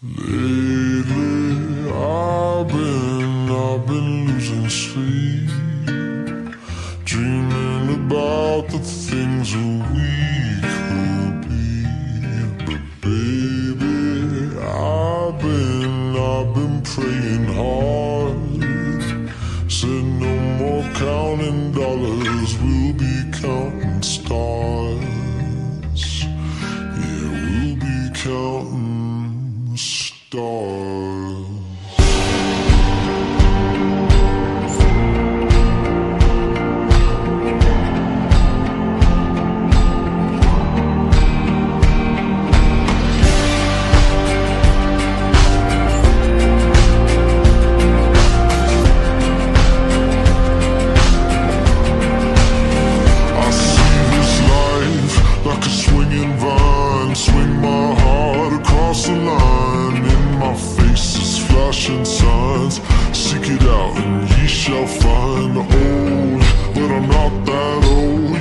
Lately, I've been, I've been losing sleep, dreaming about the things we could be. But baby, I've been, I've been praying hard. Said no more counting dollars, we'll be counting stars. a line in my face is flashing signs. Seek it out and ye shall find. Old But I'm not that old.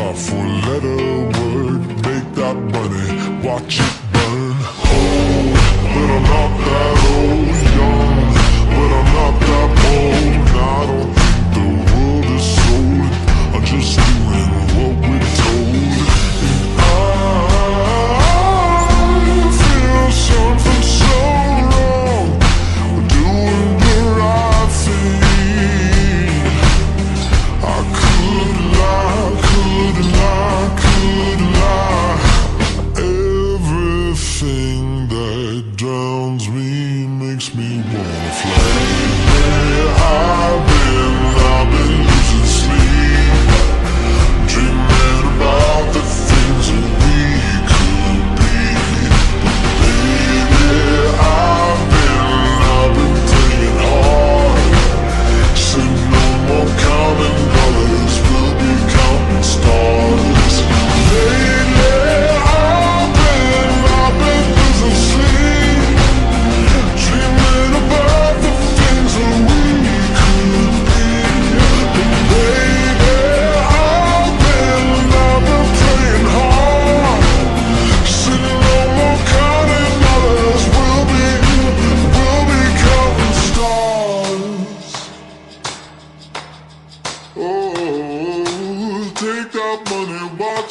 off for letter word, Make that money, watch it.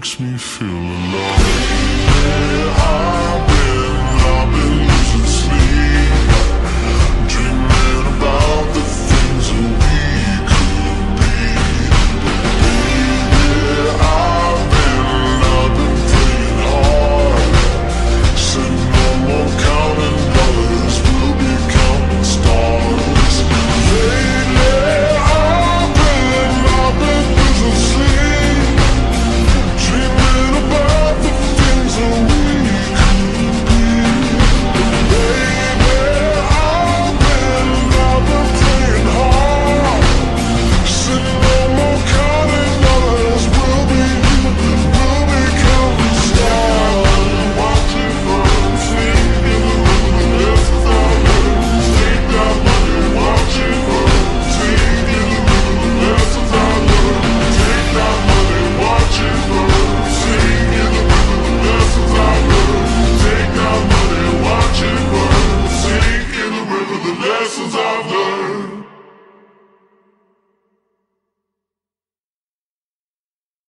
makes me feel alive.